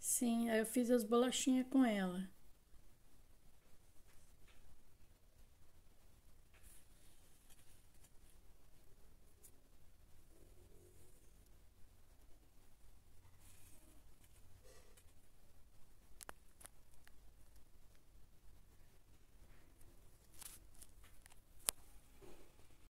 Sim, aí eu fiz as bolachinhas com ela.